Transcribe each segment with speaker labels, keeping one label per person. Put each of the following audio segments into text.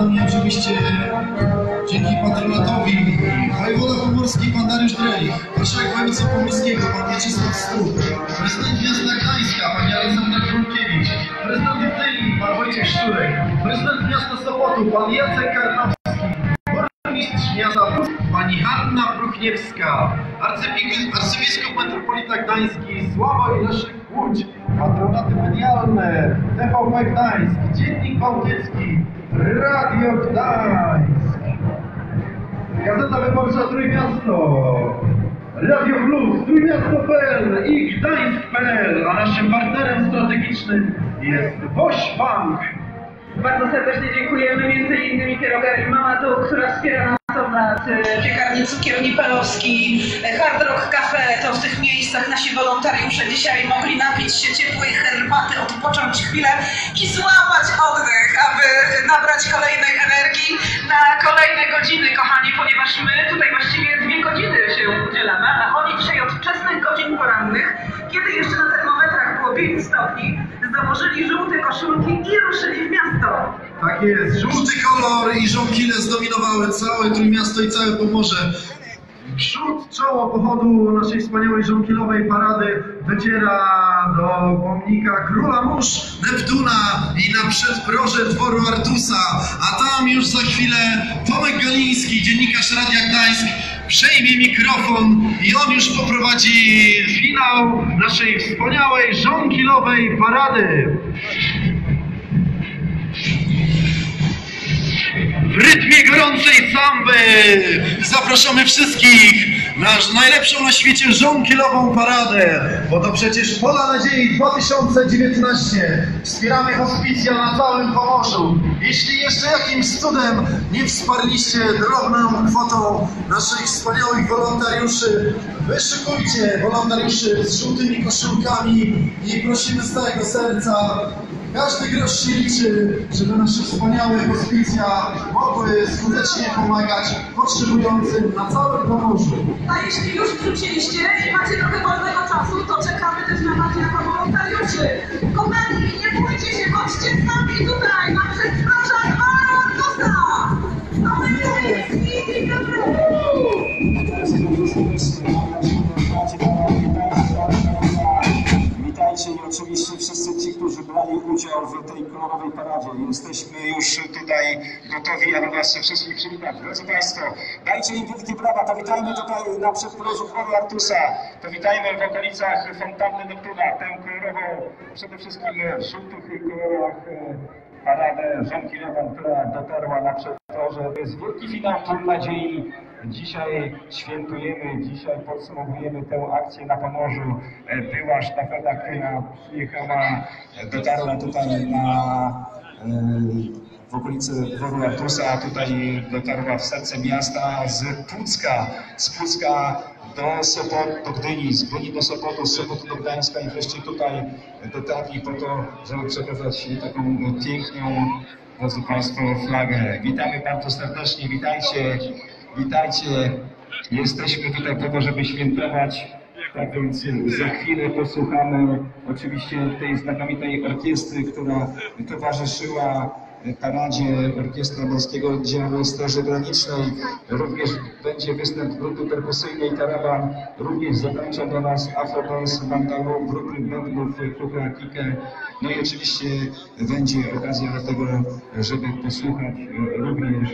Speaker 1: nami oczywiście dzięki patronatowi wojewoda pomorski pan Dariusz Drejch, marszałek województwa pomorskiego pan Mieczysław Stróg, prezydent miasta Gdańska pani Aleksandra Królkiewicz, prezydent Gdyni pan Wojciech Szczurek, prezydent miasta Sopotu pan Jacek Karnowski, Pruszcz, pani Hanna Pruchniewska, arcybiskup, metropolita gdański Sławoj Leszek Łódź, patronaty medialne, TVP Gdańsk, Dziennik Bałtycki, Radio Gdańsk, Gazeta Wyborcza Trójmiasto, Radio Plus, Trójmiasto.pl i Gdańsk.pl, a naszym partnerem strategicznym jest Woś Bank.
Speaker 2: Bardzo serdecznie dziękujemy między innymi Pierogerii Mamadu, która wspiera nas lat, e, piekarni Cukier Nipelowski, e, Hard Rock Cafe, to w tych miejscach nasi wolontariusze dzisiaj mogli napić się ciepłej herbaty, odpocząć chwilę i złapać oddech, aby nabrać kolejnej energii na kolejne godziny, kochani, ponieważ my tutaj właściwie dwie godziny się udzielamy, a oni dzisiaj od wczesnych godzin porannych, kiedy jeszcze
Speaker 1: Tak jest, żółty kolor i żonkile zdominowały całe Trójmiasto i całe Pomorze. Przód, czoło pochodu naszej wspaniałej żonkilowej parady dociera do pomnika Króla Mórz Neptuna i na przedproże dworu Artusa, a tam już za chwilę Tomek Galiński, dziennikarz Radia Gdańsk, przejmie mikrofon i on już poprowadzi finał naszej wspaniałej żonkilowej parady. W rytmie gorącej samby zapraszamy wszystkich na najlepszą na świecie żonkilową paradę, bo to przecież Pola Nadziei 2019. Wspieramy hospicja na całym Pomorzu. Jeśli jeszcze jakimś cudem nie wsparliście drobną kwotą naszych wspaniałych wolontariuszy, wyszykujcie wolontariuszy z żółtymi koszulkami i prosimy z całego serca każdy grosz się liczy, żeby nasze wspaniałe hospicja mogły skutecznie pomagać potrzebującym na całym Pomorzu.
Speaker 2: A jeśli już wróciliście i macie trochę wolnego czasu, to czekamy też na Was jako wolontariuszy. Kochani, nie bójcie
Speaker 3: udział w tej kolorowej paradzie. Jesteśmy już tutaj gotowi, aby Was wszystkich przywitać. Drodzy Państwo, dajcie im wielkie brawa. Powitajmy tutaj na przedporożu Chworu Artusa. Powitajmy w okolicach fontanny Neptuna, tę kolorową, przede wszystkim w żółtych kolorach e, paradę żonkilową, która dotarła na przedporze. To jest wielki finał Nadziei. Dzisiaj świętujemy, dzisiaj podsumowujemy tę akcję na Pomorzu. E, Była sztafeta, która przyjechała, e, dotarła tutaj na e, w okolicy dworu Artusa, tutaj dotarła w serce miasta z Pucka, z Pucka do Sopotu, do Gdyni, z Gdyni do Sopotu, z Sopotu do Gdańska i wreszcie tutaj dotarli po to, żeby przekazać taką piękną, drodzy Państwo, flagę. Witamy bardzo serdecznie, witajcie, witajcie. Jesteśmy tutaj po to, żeby świętować. Tak więc za chwilę posłuchamy oczywiście tej znakomitej orkiestry, która towarzyszyła paradzie Orkiestra Morskiego Oddziału Straży Granicznej. Również będzie występ grupy perkusyjnej Karawan. Również zatańczą do nas Afrodance Mandalo, grupy bębnów Krucha Kike. No i oczywiście będzie okazja do tego, żeby posłuchać również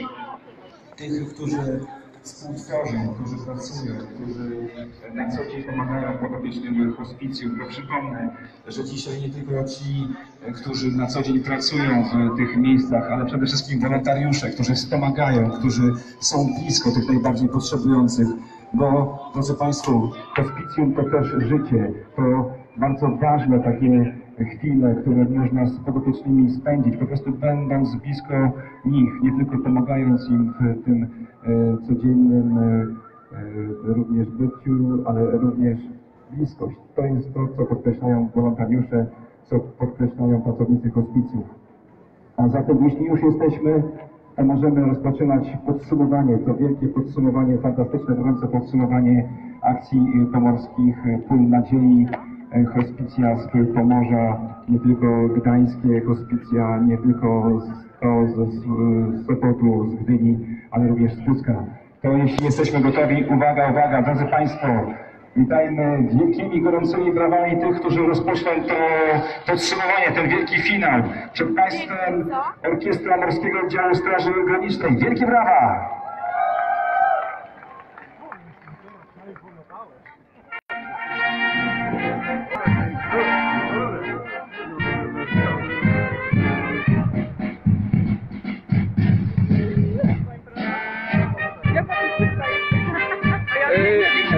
Speaker 3: tych, którzy współtworzą, którzy pracują, którzy na co dzień pomagają podopiecznym hospicjum. Bo przypomnę, że dzisiaj nie tylko ci, którzy na co dzień pracują w tych miejscach, ale przede wszystkim wolontariusze, którzy wspomagają, którzy są blisko tych najbardziej potrzebujących. Bo, drodzy Państwo, hospicjum to też życie, to bardzo ważne takie chwile, które można z podopiecznymi spędzić, po prostu będąc blisko nich, nie tylko pomagając im w tym e, codziennym e, e, również byciu, ale również bliskość. To jest to, co podkreślają wolontariusze, co podkreślają pracownicy hospicjów. A zatem, jeśli już jesteśmy, to możemy rozpoczynać podsumowanie, to wielkie podsumowanie, fantastyczne, gorące podsumowanie akcji pomorskich Pól Nadziei, hospicja z Pomorza, nie tylko gdańskie hospicja, nie tylko z, to z, z, z Sopotu, z Gdyni, ale również z Pucka. To jeśli jesteśmy gotowi, uwaga, uwaga, drodzy Państwo, Witajmy wielkimi, gorącymi brawami tych, którzy rozpoczną to podsumowanie, ten wielki finał. Przed Państwem Orkiestra Morskiego Oddziału Straży Granicznej. Wielkie brawa!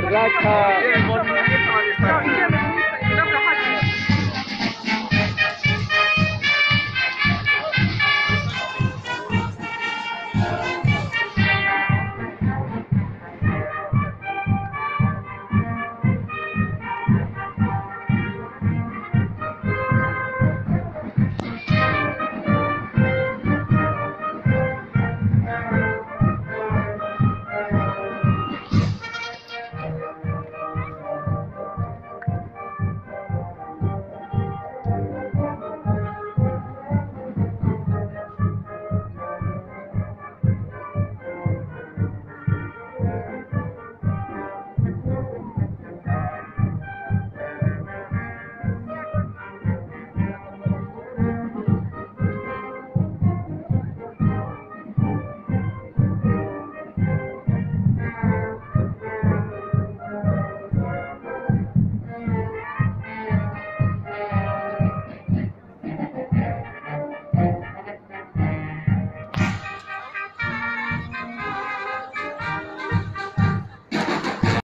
Speaker 4: Relaxa.